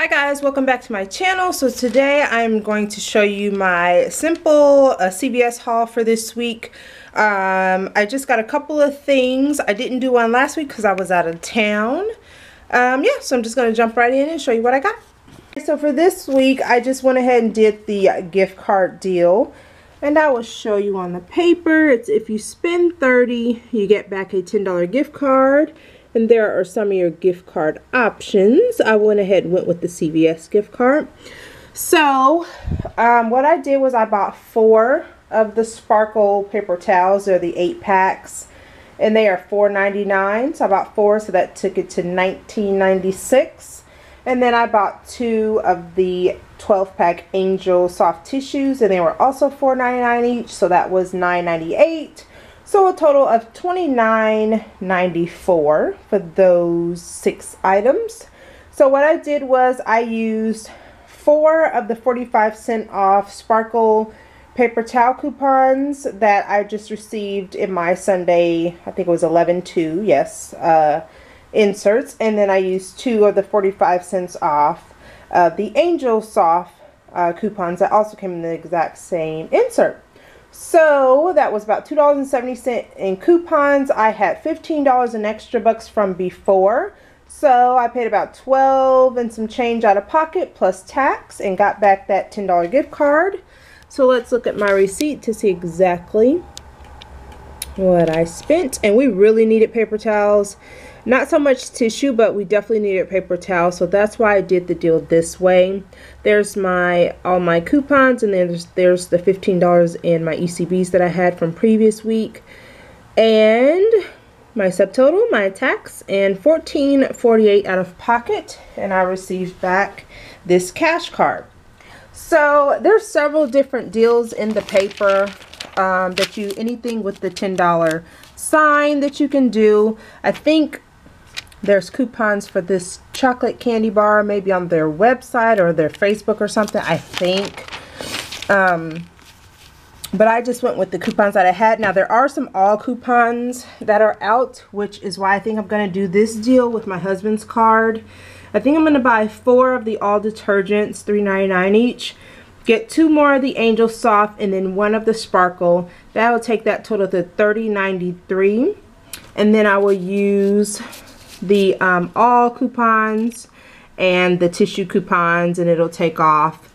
Hi guys, welcome back to my channel. So today I'm going to show you my simple uh, CVS haul for this week. Um, I just got a couple of things. I didn't do one last week because I was out of town. Um, yeah, so I'm just going to jump right in and show you what I got. So for this week, I just went ahead and did the gift card deal. And I will show you on the paper. It's if you spend 30 you get back a $10 gift card and there are some of your gift card options. I went ahead and went with the CVS gift card. So um, what I did was I bought four of the Sparkle paper towels. They're the eight packs and they are $4.99. So I bought four so that took it to $19.96. And then I bought two of the 12 pack Angel soft tissues and they were also $4.99 each. So that was $9.98. So a total of $29.94 for those six items. So what I did was I used four of the 45 cent off Sparkle paper towel coupons that I just received in my Sunday, I think it was 11-2, yes, uh, inserts. And then I used two of the 45 cents off uh, the Angel Soft uh, coupons that also came in the exact same insert. So that was about $2.70 in coupons. I had $15 in extra bucks from before. So I paid about 12 and some change out of pocket plus tax and got back that $10 gift card. So let's look at my receipt to see exactly what I spent. And we really needed paper towels. Not so much tissue, but we definitely needed paper towels. So that's why I did the deal this way. There's my all my coupons, and then there's, there's the $15 in my ECBs that I had from previous week. And my subtotal, my tax, and 14.48 out of pocket. And I received back this cash card. So there's several different deals in the paper um, that you, anything with the $10 sign that you can do. I think there's coupons for this chocolate candy bar, maybe on their website or their Facebook or something, I think. Um, but I just went with the coupons that I had. Now, there are some all coupons that are out, which is why I think I'm going to do this deal with my husband's card. I think I'm going to buy four of the all detergents, $3.99 each. Get two more of the Angel Soft and then one of the Sparkle. That will take that total to $30.93. And then I will use the um, all coupons and the tissue coupons and it'll take off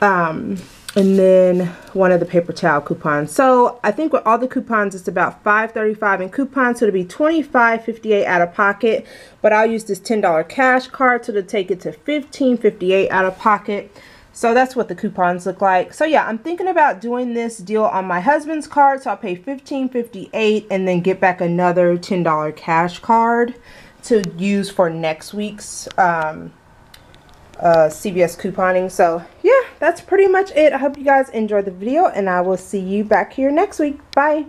um, and then one of the paper towel coupons. So I think with all the coupons it's about 5.35 in coupons so it'll be 25.58 out of pocket. But I'll use this $10 cash card so to take it to 15.58 out of pocket so that's what the coupons look like. So yeah, I'm thinking about doing this deal on my husband's card. So I'll pay $15.58 and then get back another $10 cash card to use for next week's um, uh, CVS couponing. So yeah, that's pretty much it. I hope you guys enjoyed the video and I will see you back here next week. Bye.